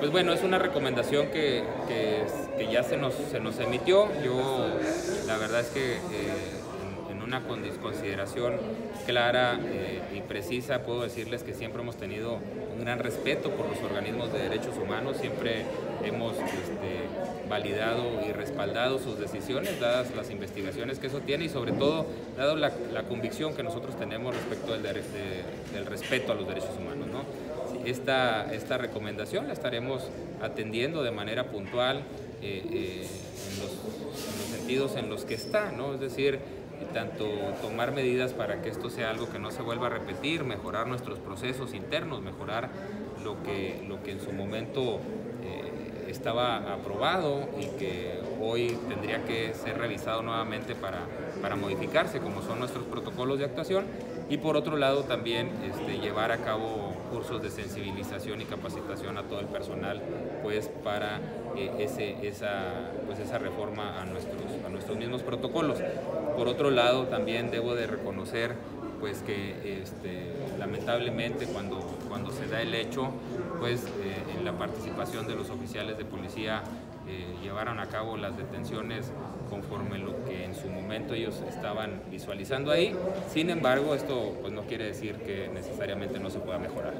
Pues bueno, es una recomendación que, que, ya se nos, se nos emitió. Yo la verdad es que eh, en, en, una consideración clara eh, y precisa puedo decirles que siempre hemos tenido un gran respeto por los organismos de derechos humanos, siempre hemos este, validado y respaldado sus decisiones, dadas las investigaciones que eso tiene y sobre todo dado la, la convicción que nosotros tenemos respecto del, de, del respeto a los derechos humanos. ¿no? Esta, esta recomendación la estaremos atendiendo de manera puntual eh, eh, en, los, en, los, sentidos en los que está, ¿no? es decir, tanto tomar medidas para que esto sea algo que no se vuelva a repetir, mejorar nuestros procesos internos, mejorar lo que, lo que en su momento eh, estaba aprobado y que hoy tendría que ser revisado nuevamente para, para modificarse, como son nuestros protocolos de actuación, y por otro lado también este, llevar a cabo cursos de sensibilización y capacitación a todo el personal pues para eh, ese, esa, pues esa reforma a nuestros, a nuestros mismos protocolos. Por otro lado también debo de reconocer pues que este, lamentablemente cuando, cuando se da el hecho, pues eh, en la participación de los oficiales de policía eh, llevaron a cabo las detenciones conforme lo que en su momento ellos estaban visualizando ahí. Sin embargo, esto pues, no quiere decir que necesariamente no se pueda mejorar.